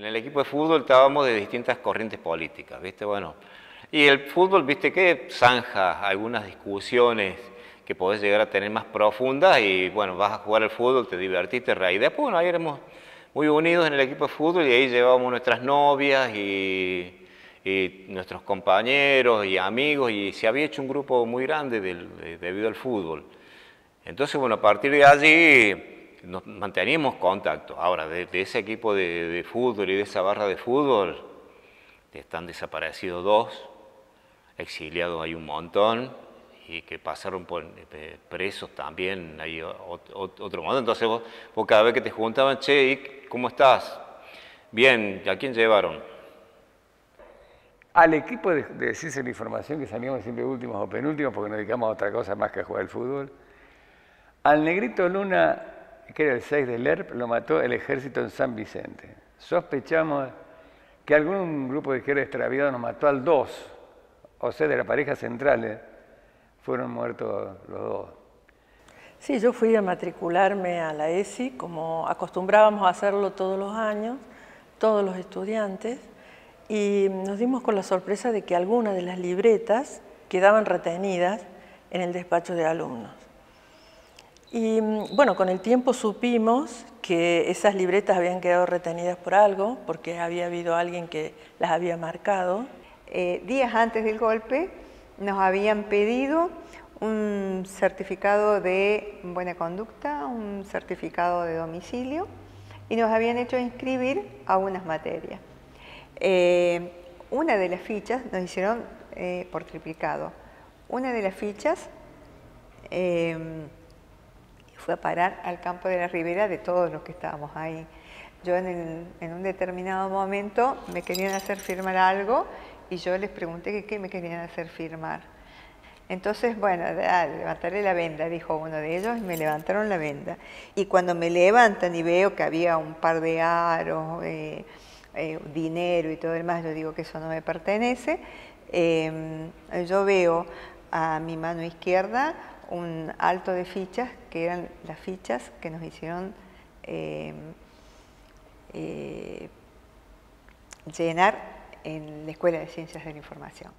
En el equipo de fútbol estábamos de distintas corrientes políticas, ¿viste? Bueno, y el fútbol, ¿viste que Zanja algunas discusiones que podés llegar a tener más profundas y bueno, vas a jugar al fútbol, te divertiste, reí. Después, bueno, ahí éramos muy unidos en el equipo de fútbol y ahí llevábamos nuestras novias y, nuestros compañeros y amigos y se había hecho un grupo muy grande debido al fútbol. Entonces, bueno, a partir de allí nos manteníamos contacto. Ahora, de, ese equipo de, fútbol y de esa barra de fútbol, están desaparecidos dos, exiliados hay un montón, y que pasaron por eh, presos también, hay otro modo. Entonces vos, cada vez que te juntaban, che, ¿cómo estás? Bien, ¿a quién llevaron? Al equipo de, de la Información, que salíamos siempre últimos o penúltimos porque nos dedicamos a otra cosa más que a jugar al fútbol, al negrito Luna, que era el 6 del ERP, lo mató el ejército en San Vicente. Sospechamos que algún grupo de izquierda extraviado nos mató al 2, o sea, de la pareja central, fueron muertos los dos. Sí, yo fui a matricularme a la ESI, como acostumbrábamos a hacerlo todos los años, todos los estudiantes, y nos dimos con la sorpresa de que algunas de las libretas quedaban retenidas en el despacho de alumnos. Y bueno, con el tiempo supimos que esas libretas habían quedado retenidas por algo, porque había habido alguien que las había marcado. Eh, días antes del golpe nos habían pedido un certificado de buena conducta, un certificado de domicilio y nos habían hecho inscribir a unas materias. Eh, una de las fichas nos hicieron eh, por triplicado. Una de las fichas fue a parar al campo de la ribera de todos los que estábamos ahí. Yo en, en un determinado momento me querían hacer firmar algo y yo les pregunté qué me querían hacer firmar. Entonces, bueno, ah, levantaré la venda, dijo uno de ellos, y me levantaron la venda. Y cuando me levantan y veo que había un par de aros, eh, eh, dinero y todo el demás, yo digo que eso no me pertenece, em, yo veo a mi mano izquierda un alto de fichas, que eran las fichas que nos hicieron em, eh, llenar en la Escuela de Ciencias de la Información.